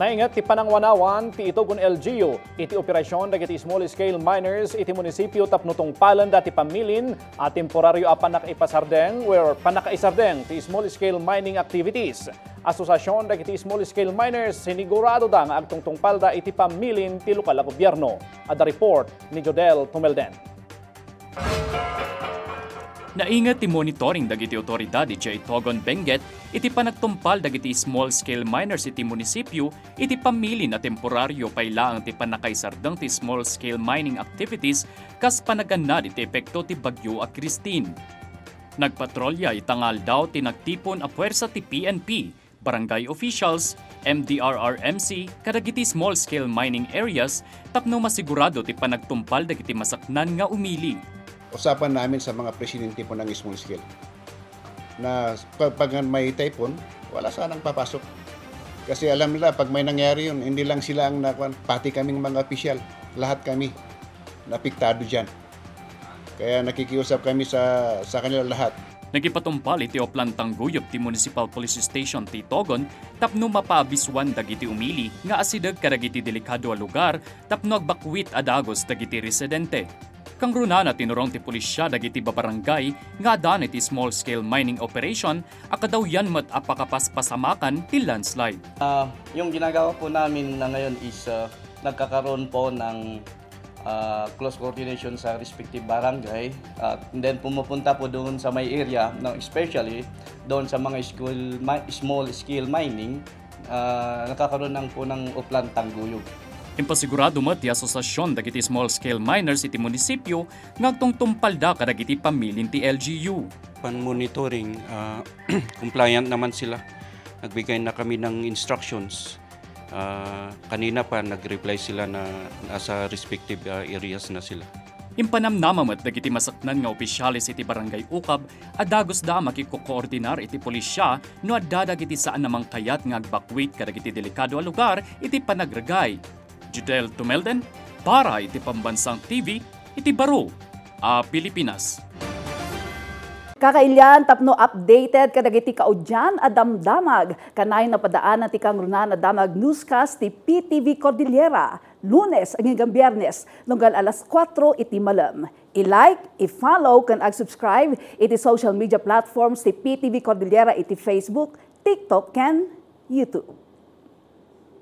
Naingat ti panangwanawan ti ito gun LGU, iti operasyon dagiti small scale miners iti munisipyo tapnutong palan dati pamilin at temporaryo a panakaipasardeng where panakaisardeng ti small scale mining activities. Asosasyon dagiti small scale miners sinigurado da nga agtungtong palda iti pamilin ti lokal a gobyerno. Ada report ni Jodel Tumelden. Naingat ti monitoring dagiti otoridad iti Togon Benguet iti panagtumpal dagiti small scale miners iti munisipyo iti pamili na temporaryo pailaang ti panakaisardang ti small scale mining activities kas panaganad iti epekto ti bagyo a Christine. Nagpatrolya itangal daw ti nagtipon a puwersa ti PNP, barangay officials, MDRRMC, kadagiti small scale mining areas tapno masigurado ti panagtumpal dagiti masaknan nga umili usapan namin sa mga presidente po ng small scale na pag, may typhoon, wala sanang papasok. Kasi alam nila, pag may nangyari yun, hindi lang sila ang nakuan, pati kaming mga opisyal, lahat kami napiktado dyan. Kaya nakikiusap kami sa, sa kanila lahat. Nagipatumpal iti oplan tangguyop ti Municipal Police Station ti Togon tapno mapabiswan dagiti umili nga asidag kadagiti delikado a lugar tapno agbakwit adagos dagiti residente. Kang runa na tinurong ti pulisya dagiti babarangay nga adan iti small scale mining operation akadaw yan mat apakapaspasamakan ti landslide. Uh, yung ginagawa po namin na ngayon is uh, nagkakaroon po ng uh, close coordination sa respective barangay uh, and then pumupunta po doon sa may area no, especially doon sa mga school, small scale mining uh, nakakaroon ng po ng uplan tangguyog. Impasigurado mo ti asosasyon dagiti small scale miners iti munisipyo ngagtong tumpalda kadagiti pamilin ti LGU. Pan monitoring uh, compliant naman sila. Nagbigay na kami ng instructions. Uh, kanina pa nag-reply sila na nasa respective uh, areas na sila. Impanamnamamat dagiti masaknan nga opisyalis iti barangay Ukab adagos da makikokoordinar iti pulisya no addadag iti saan namang kayat nga agbakwit kadagiti delikado a lugar iti panagragay Judel Tumelden para iti pambansang TV iti Baro, a Pilipinas. Kakailyan tapno updated kadagiti kaudyan adamdamag kanay na padaan ti kang runan damag newscast ti PTV Cordillera Lunes hanggang Biyernes nunggal alas 4 iti malam. I-like, i-follow kan ag-subscribe iti social media platforms ti PTV Cordillera iti Facebook, TikTok, ken YouTube.